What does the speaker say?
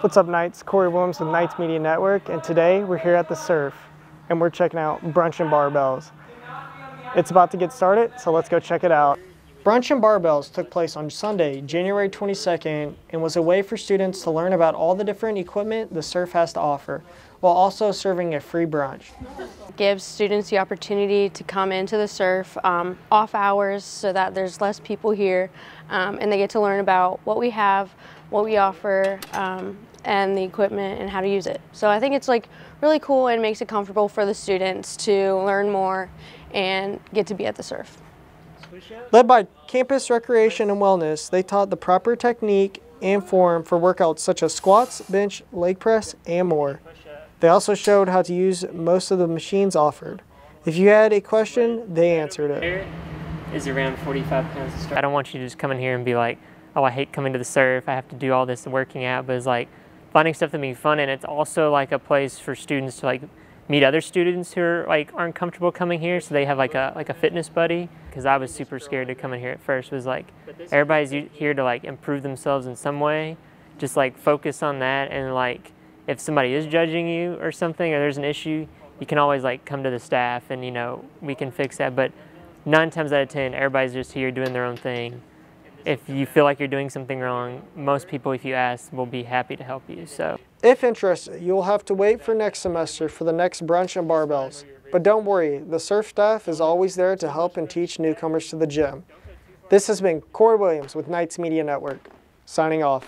What's up Knights? Corey Williams with Knights Media Network and today we're here at the SuRF and we're checking out Brunch and Barbells. It's about to get started so let's go check it out. Brunch and Barbells took place on Sunday, January 22nd and was a way for students to learn about all the different equipment the SuRF has to offer while also serving a free brunch. Gives students the opportunity to come into the SuRF um, off hours so that there's less people here um, and they get to learn about what we have, what we offer, um, and the equipment and how to use it. So I think it's like really cool and makes it comfortable for the students to learn more and get to be at the SuRF. Led by Campus Recreation and Wellness, they taught the proper technique and form for workouts such as squats, bench, leg press, and more. They also showed how to use most of the machines offered. If you had a question, they answered it. Is around 45 pounds to start. I don't want you to just come in here and be like, oh, I hate coming to the SuRF. I have to do all this working out. But it's like finding stuff that makes fun. And it's also like a place for students to like meet other students who are like aren't comfortable coming here. So they have like a like a fitness buddy. Because I was super scared to come in here at first. It was like everybody's here to like improve themselves in some way. Just like focus on that and like if somebody is judging you or something or there's an issue, you can always like come to the staff and you know we can fix that. But nine times out of ten, everybody's just here doing their own thing. If you feel like you're doing something wrong, most people, if you ask, will be happy to help you. So, if interested, you'll have to wait for next semester for the next brunch and barbells. But don't worry, the SuRF staff is always there to help and teach newcomers to the gym. This has been Corey Williams with Knights Media Network, signing off.